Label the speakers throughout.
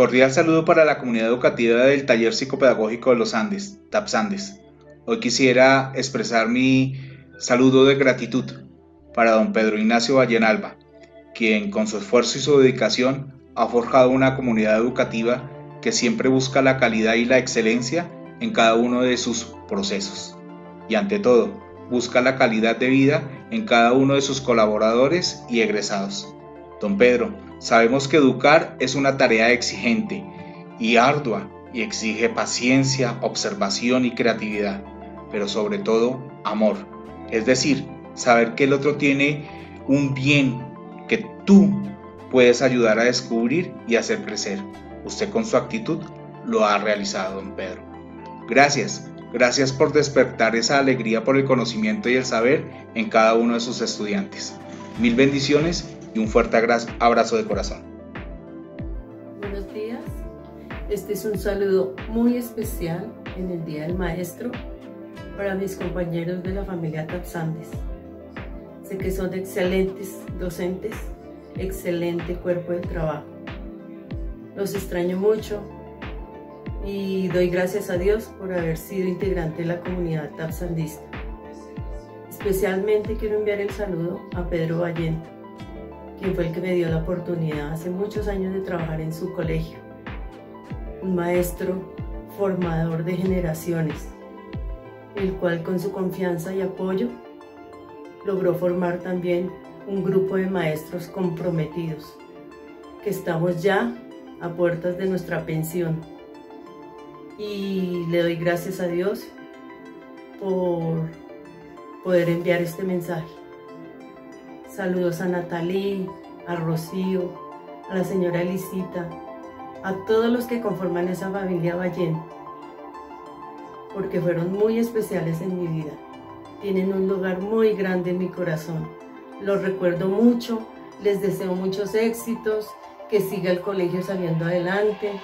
Speaker 1: Cordial saludo para la comunidad educativa del Taller Psicopedagógico de los Andes, TAPS Andes. Hoy quisiera expresar mi saludo de gratitud para don Pedro Ignacio Vallenalba, quien con su esfuerzo y su dedicación ha forjado una comunidad educativa que siempre busca la calidad y la excelencia en cada uno de sus procesos. Y ante todo, busca la calidad de vida en cada uno de sus colaboradores y egresados. Don Pedro, sabemos que educar es una tarea exigente y ardua y exige paciencia, observación y creatividad, pero sobre todo amor. Es decir, saber que el otro tiene un bien que tú puedes ayudar a descubrir y hacer crecer. Usted con su actitud lo ha realizado, don Pedro. Gracias, gracias por despertar esa alegría por el conocimiento y el saber en cada uno de sus estudiantes. Mil bendiciones y un fuerte abrazo de corazón.
Speaker 2: Buenos días, este es un saludo muy especial en el Día del Maestro para mis compañeros de la familia Tapsandes. Sé que son excelentes docentes, excelente cuerpo de trabajo. Los extraño mucho y doy gracias a Dios por haber sido integrante de la comunidad tapsandista. Especialmente quiero enviar el saludo a Pedro Ballén, quien fue el que me dio la oportunidad hace muchos años de trabajar en su colegio. Un maestro formador de generaciones, el cual con su confianza y apoyo logró formar también un grupo de maestros comprometidos, que estamos ya a puertas de nuestra pensión. Y le doy gracias a Dios por poder enviar este mensaje. Saludos a Natalie, a Rocío, a la señora Elisita, a todos los que conforman esa familia Ballén, porque fueron muy especiales en mi vida. Tienen un lugar muy grande en mi corazón. Los recuerdo mucho, les deseo muchos éxitos, que siga el colegio saliendo adelante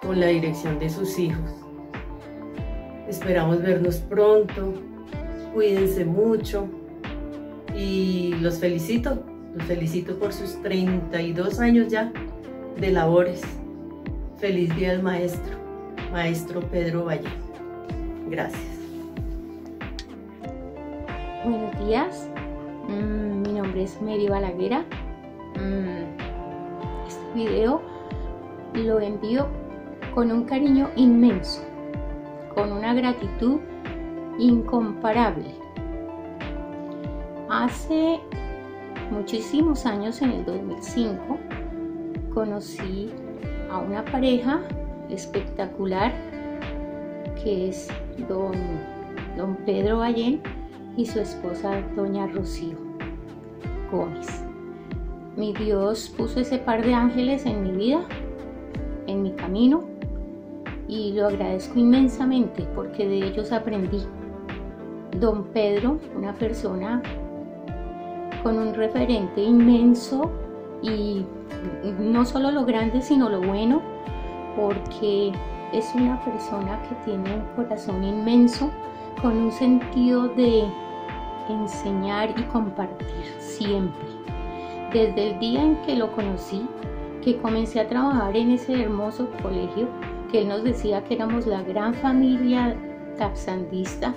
Speaker 2: con la dirección de sus hijos. Esperamos vernos pronto, cuídense mucho y los felicito, los felicito por sus 32 años ya de labores. Feliz día al maestro, maestro Pedro Valle. Gracias.
Speaker 3: Buenos días, mm, mi nombre es Mary Balaguera. Mm, este video lo envío con un cariño inmenso, con una gratitud incomparable. Hace muchísimos años, en el 2005, conocí a una pareja espectacular que es don, don Pedro Ballén y su esposa doña Rocío Gómez. Mi Dios puso ese par de ángeles en mi vida, en mi camino, y lo agradezco inmensamente porque de ellos aprendí. Don Pedro, una persona con un referente inmenso y no solo lo grande, sino lo bueno, porque es una persona que tiene un corazón inmenso, con un sentido de enseñar y compartir siempre. Desde el día en que lo conocí, que comencé a trabajar en ese hermoso colegio, que él nos decía que éramos la gran familia tapsandista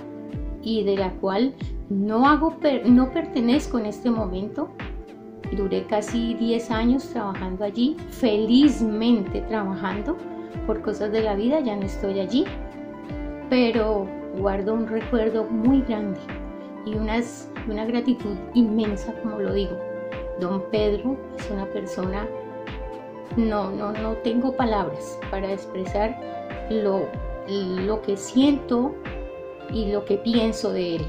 Speaker 3: y de la cual no, hago no pertenezco en este momento. Duré casi 10 años trabajando allí, felizmente trabajando por cosas de la vida, ya no estoy allí, pero guardo un recuerdo muy grande y unas, una gratitud inmensa, como lo digo. Don Pedro es una persona, no, no, no tengo palabras para expresar lo, lo que siento y lo que pienso de él.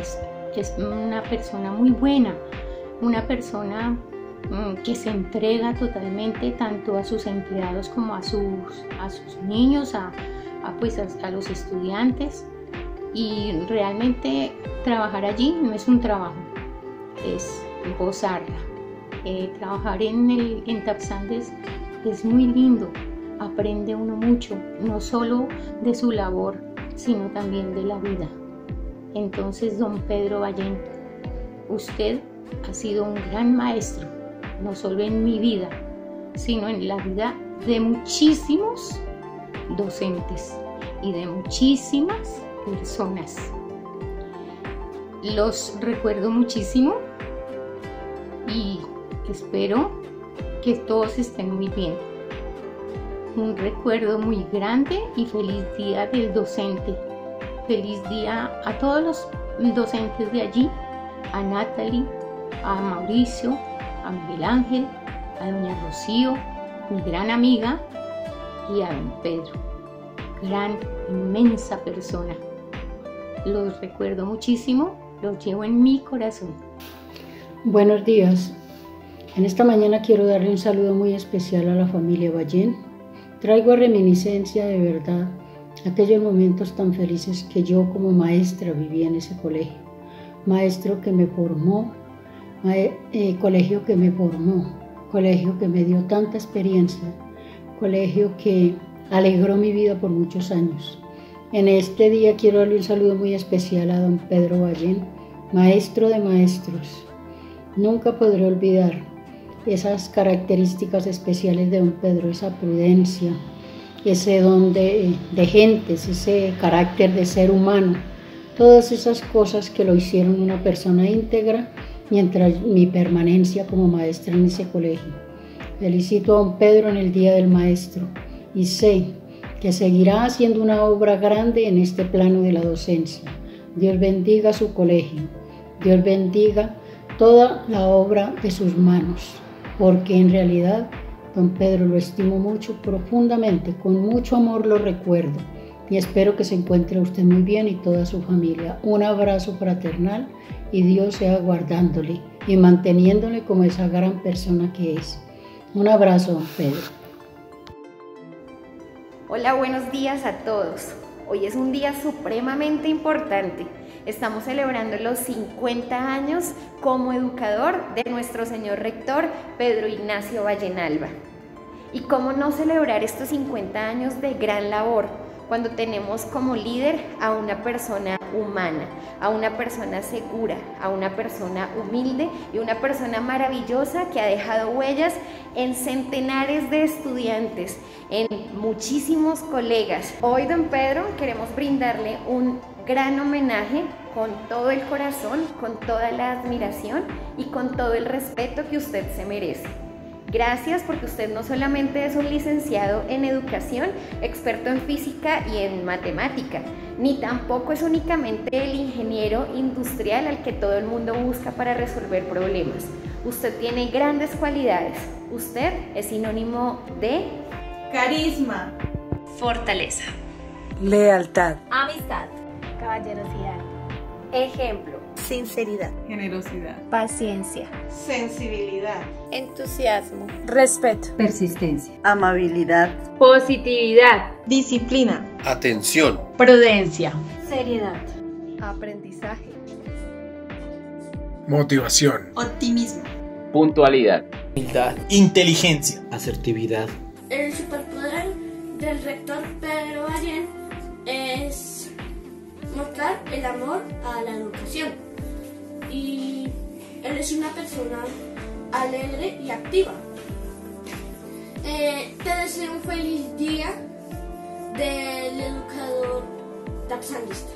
Speaker 3: Es, es una persona muy buena, una persona mm, que se entrega totalmente tanto a sus empleados como a sus, a sus niños, a, pues a, los estudiantes. Y realmente trabajar allí no es un trabajo, es gozarla. Eh, trabajar en, el, en Tapsandes es muy lindo, aprende uno mucho, no solo de su labor, sino también de la vida. Entonces, don Pedro Ballén, usted ha sido un gran maestro, no solo en mi vida, sino en la vida de muchísimos docentes y de muchísimas personas. Los recuerdo muchísimo y espero que todos estén muy bien. Un recuerdo muy grande y feliz día del docente. Feliz día a todos los docentes de allí, a Natalie, a Mauricio, a Miguel Ángel, a doña Rocío, mi gran amiga, y a don Pedro, gran, inmensa persona. Los recuerdo muchísimo, los llevo en mi corazón.
Speaker 4: Buenos días. En esta mañana quiero darle un saludo muy especial a la familia Ballén. Traigo a reminiscencia de verdad aquellos momentos tan felices que yo como maestra viví en ese colegio. Maestro que me formó, eh, colegio que me formó, colegio que me dio tanta experiencia, colegio que alegró mi vida por muchos años. En este día quiero darle un saludo muy especial a don Pedro Ballén, maestro de maestros. Nunca podré olvidar esas características especiales de don Pedro, esa prudencia, ese don de, gentes, ese carácter de ser humano, todas esas cosas que lo hicieron una persona íntegra mientras mi permanencia como maestra en ese colegio. Felicito a don Pedro en el Día del Maestro y sé que seguirá haciendo una obra grande en este plano de la docencia. Dios bendiga su colegio, Dios bendiga toda la obra de sus manos, porque en realidad don Pedro lo estimo mucho, profundamente, con mucho amor lo recuerdo y espero que se encuentre usted muy bien y toda su familia. Un abrazo fraternal y Dios sea guardándole y manteniéndole como esa gran persona que es. Un abrazo, don Pedro.
Speaker 5: Hola, buenos días a todos. Hoy es un día supremamente importante. Estamos celebrando los 50 años como educador de nuestro señor rector Pedro Ignacio Vallenalba. ¿Y cómo no celebrar estos 50 años de gran labor? Cuando tenemos como líder a una persona humana, a una persona segura, a una persona humilde y una persona maravillosa que ha dejado huellas en centenares de estudiantes, en muchísimos colegas. Hoy, don Pedro, queremos brindarle un gran homenaje con todo el corazón, con toda la admiración y con todo el respeto que usted se merece. Gracias porque usted no solamente es un licenciado en educación, experto en física y en matemática, ni tampoco es únicamente el ingeniero industrial al que todo el mundo busca para resolver problemas. Usted tiene grandes cualidades. Usted es sinónimo de
Speaker 6: carisma,
Speaker 7: fortaleza,
Speaker 8: lealtad,
Speaker 9: amistad,
Speaker 10: caballerosidad,
Speaker 11: ejemplo
Speaker 12: sinceridad,
Speaker 13: generosidad,
Speaker 14: paciencia,
Speaker 15: sensibilidad,
Speaker 16: entusiasmo,
Speaker 17: respeto,
Speaker 18: persistencia,
Speaker 19: amabilidad,
Speaker 20: positividad,
Speaker 21: disciplina,
Speaker 22: atención,
Speaker 23: prudencia,
Speaker 24: seriedad,
Speaker 25: aprendizaje,
Speaker 26: motivación,
Speaker 27: optimismo,
Speaker 28: puntualidad,
Speaker 29: humildad, inteligencia,
Speaker 30: asertividad.
Speaker 31: El superpoder del rector Pedro Allen es mostrar el amor a la educación y él es una persona alegre y activa. Eh, te deseo un feliz día del educador taxanista.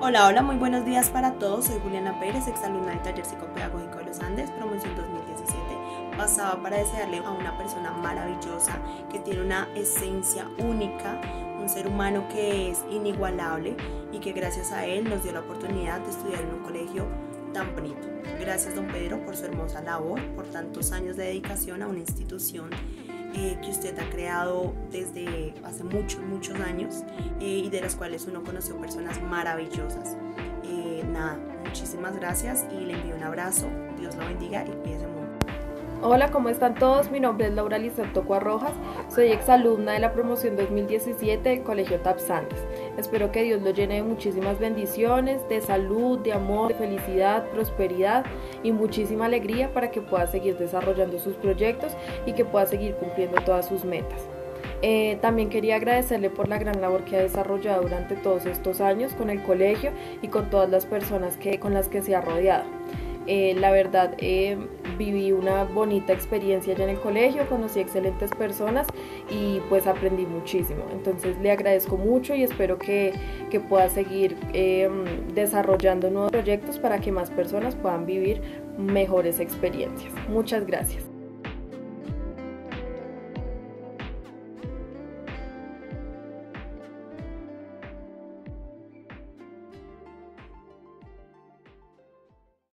Speaker 32: Hola, hola, muy buenos días para todos. Soy Juliana Pérez, exalumna del Taller Psicopedagógico de los Andes, promoción 2017. Pasaba para desearle a una persona maravillosa que tiene una esencia única, un ser humano que es inigualable y que gracias a él nos dio la oportunidad de estudiar en un colegio tan bonito. Gracias don Pedro por su hermosa labor, por tantos años de dedicación a una institución eh, que usted ha creado desde hace muchos, muchos años eh, y de las cuales uno conoció personas maravillosas. Eh, nada, muchísimas gracias y le envío un abrazo. Dios lo bendiga y cuídese mucho.
Speaker 33: Hola, ¿cómo están todos? Mi nombre es Laura Toco Rojas, soy exalumna de la promoción 2017 del Colegio Tapsantes. Espero que Dios lo llene de muchísimas bendiciones, de salud, de amor, de felicidad, prosperidad y muchísima alegría para que pueda seguir desarrollando sus proyectos y que pueda seguir cumpliendo todas sus metas. Eh, también quería agradecerle por la gran labor que ha desarrollado durante todos estos años con el colegio y con todas las personas que, con las que se ha rodeado. Eh, la verdad, eh, viví una bonita experiencia allá en el colegio, conocí excelentes personas y pues aprendí muchísimo. Entonces le agradezco mucho y espero que, que pueda seguir desarrollando nuevos proyectos para que más personas puedan vivir mejores experiencias. Muchas gracias.